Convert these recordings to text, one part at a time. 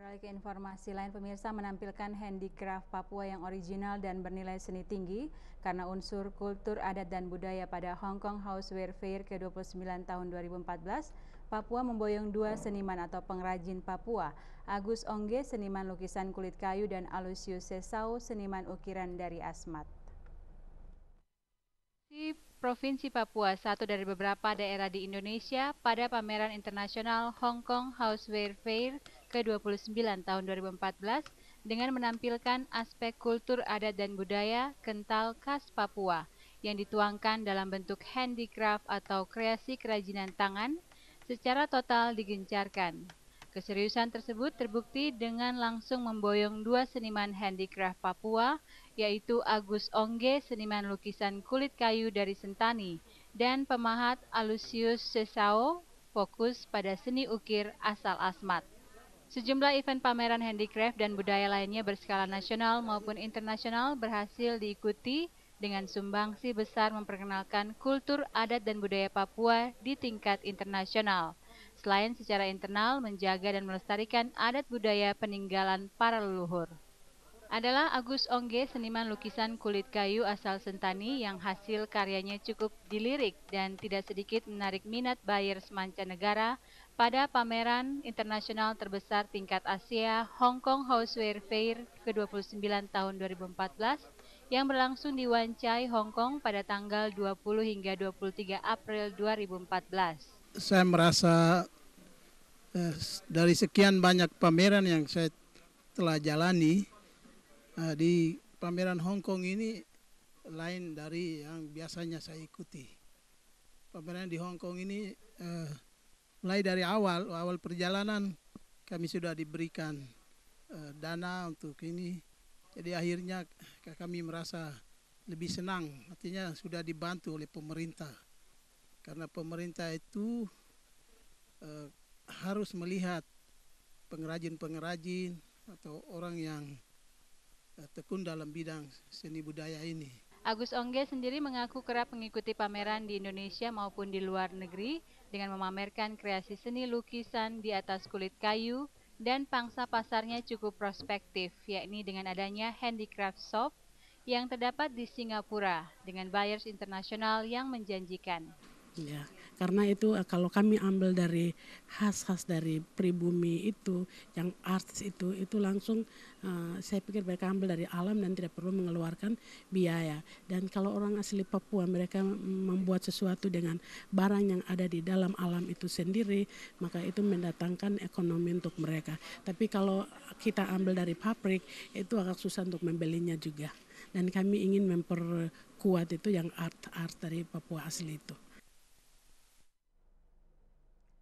Beralih ke informasi lain, pemirsa menampilkan handicraft Papua yang original dan bernilai seni tinggi karena unsur kultur adat dan budaya pada Hong Kong Houseware Fair ke-29 tahun 2014. Papua memboyong dua seniman atau pengrajin Papua, Agus Ongge, seniman lukisan kulit kayu, dan Alusius Sesau, seniman ukiran dari Asmat. Provinsi Papua, satu dari beberapa daerah di Indonesia, pada pameran internasional Hong Kong Houseware Fair ke-29 tahun 2014 dengan menampilkan aspek kultur adat dan budaya kental khas Papua yang dituangkan dalam bentuk handicraft atau kreasi kerajinan tangan secara total digencarkan. Keseriusan tersebut terbukti dengan langsung memboyong dua seniman handicraft Papua, yaitu Agus Ongge, seniman lukisan kulit kayu dari Sentani, dan pemahat Alusius Sesao, fokus pada seni ukir asal Asmat. Sejumlah event pameran handicraft dan budaya lainnya berskala nasional maupun internasional berhasil diikuti dengan sumbangsi besar memperkenalkan kultur adat dan budaya Papua di tingkat internasional. Selain secara internal menjaga dan melestarikan adat budaya peninggalan para leluhur. Adalah Agus Ongge, seniman lukisan kulit kayu asal Sentani yang hasil karyanya cukup dilirik dan tidak sedikit menarik minat buyers mancanegara pada pameran internasional terbesar tingkat Asia Hong Kong Houseware Fair ke-29 tahun 2014 yang berlangsung di Wan Chai, Hong Kong pada tanggal 20 hingga 23 April 2014. Saya merasa eh, dari sekian banyak pameran yang saya telah jalani eh, di pameran Hong Kong ini lain dari yang biasanya saya ikuti. Pameran di Hong Kong ini eh, mulai dari awal awal perjalanan kami sudah diberikan uh, dana untuk ini. Jadi akhirnya kami merasa lebih senang. Artinya sudah dibantu oleh pemerintah. Karena pemerintah itu uh, harus melihat pengrajin-pengrajin atau orang yang uh, tekun dalam bidang seni budaya ini. Agus Ongge sendiri mengaku kerap mengikuti pameran di Indonesia maupun di luar negeri dengan memamerkan kreasi seni lukisan di atas kulit kayu dan pangsa pasarnya cukup prospektif, yakni dengan adanya handicraft shop yang terdapat di Singapura dengan buyers internasional yang menjanjikan. Ya, karena itu eh, kalau kami ambil dari khas-khas dari pribumi itu, yang artis itu, itu langsung uh, saya pikir mereka ambil dari alam dan tidak perlu mengeluarkan biaya. Dan kalau orang asli Papua mereka membuat sesuatu dengan barang yang ada di dalam alam itu sendiri, maka itu mendatangkan ekonomi untuk mereka. Tapi kalau kita ambil dari pabrik, itu agak susah untuk membelinya juga. Dan kami ingin memperkuat itu yang art-art dari Papua asli itu.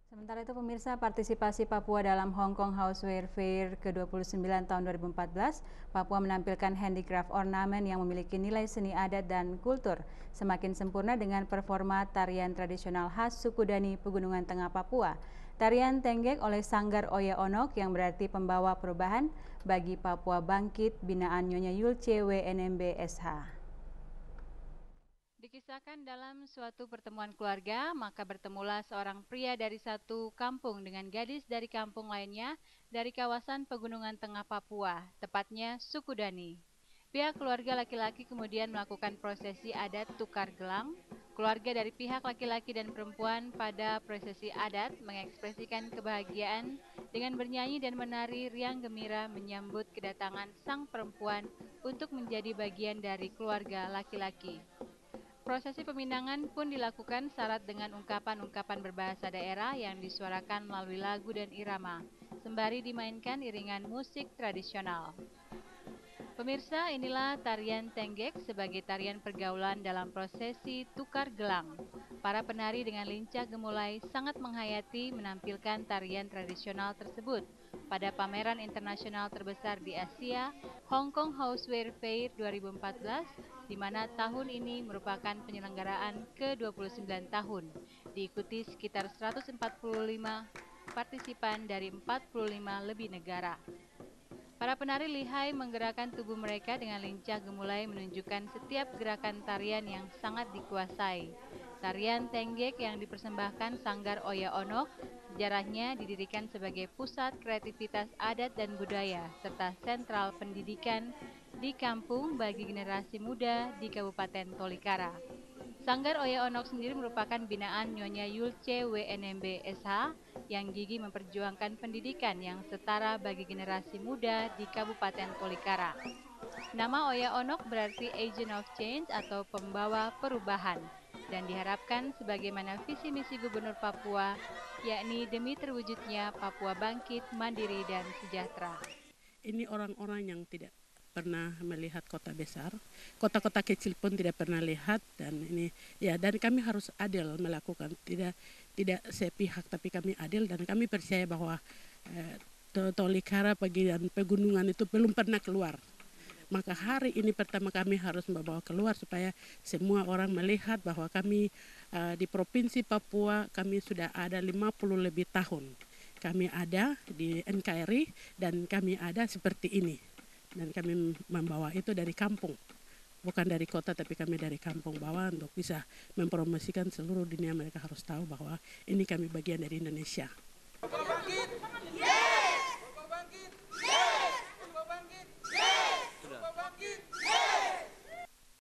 Sementara itu pemirsa partisipasi Papua dalam Hong Kong Houseware Fair ke-29 tahun 2014, Papua menampilkan handicraft ornamen yang memiliki nilai seni adat dan kultur semakin sempurna dengan performa tarian tradisional khas suku Dani Pegunungan Tengah Papua. Tarian tenggek oleh Sanggar Oya Onok yang berarti pembawa perubahan bagi Papua Bangkit binaan Nyonya Yulce WNMB SH. Dikisahkan dalam suatu pertemuan keluarga, maka bertemulah seorang pria dari satu kampung dengan gadis dari kampung lainnya dari kawasan pegunungan tengah Papua, tepatnya suku Dani. Pihak keluarga laki-laki kemudian melakukan prosesi adat tukar gelang. Keluarga dari pihak laki-laki dan perempuan pada prosesi adat mengekspresikan kebahagiaan dengan bernyanyi dan menari riang gembira menyambut kedatangan sang perempuan untuk menjadi bagian dari keluarga laki-laki. Prosesi pemindangan pun dilakukan syarat dengan ungkapan-ungkapan berbahasa daerah yang disuarakan melalui lagu dan irama, sembari dimainkan iringan musik tradisional. Pemirsa, inilah tarian tenggek sebagai tarian pergaulan dalam prosesi tukar gelang. Para penari dengan lincah gemulai sangat menghayati menampilkan tarian tradisional tersebut pada pameran internasional terbesar di Asia, Hong Kong Houseware Fair 2014 di mana tahun ini merupakan penyelenggaraan ke-29 tahun, diikuti sekitar 145 partisipan dari 45 lebih negara. Para penari lihai menggerakkan tubuh mereka dengan lincah gemulai menunjukkan setiap gerakan tarian yang sangat dikuasai. Tarian tenggek yang dipersembahkan Sanggar Oya Onok sejarahnya didirikan sebagai pusat kreativitas adat dan budaya serta sentral pendidikan di kampung bagi generasi muda di Kabupaten Tolikara. Sanggar Oya Onok sendiri merupakan binaan Nyonya Yulce WNMB SH yang gigi memperjuangkan pendidikan yang setara bagi generasi muda di Kabupaten Tolikara. Nama Oya Onok berarti Agent of Change atau pembawa perubahan dan diharapkan sebagaimana visi misi Gubernur Papua, yakni demi terwujudnya Papua bangkit, mandiri, dan sejahtera. Ini orang-orang yang tidak pernah melihat kota besar, kota-kota kecil pun tidak pernah lihat dan ini ya dan kami harus adil melakukan. Tidak tidak sepihak tapi kami adil dan kami percaya bahwa eh, Tolikara bagian pegunungan itu belum pernah keluar maka hari ini pertama kami harus membawa keluar supaya semua orang melihat bahwa kami uh, di Provinsi Papua kami sudah ada 50 lebih tahun. Kami ada di NKRI dan kami ada seperti ini. Dan kami membawa itu dari kampung. Bukan dari kota tapi kami dari kampung bawah untuk bisa mempromosikan seluruh dunia mereka harus tahu bahwa ini kami bagian dari Indonesia.